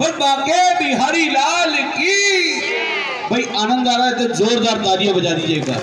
पर बाके बिहारी लाल की। भाई आनंद आ रहा है तो जोरदार तालियाँ बजा दीजिएगा